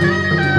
Música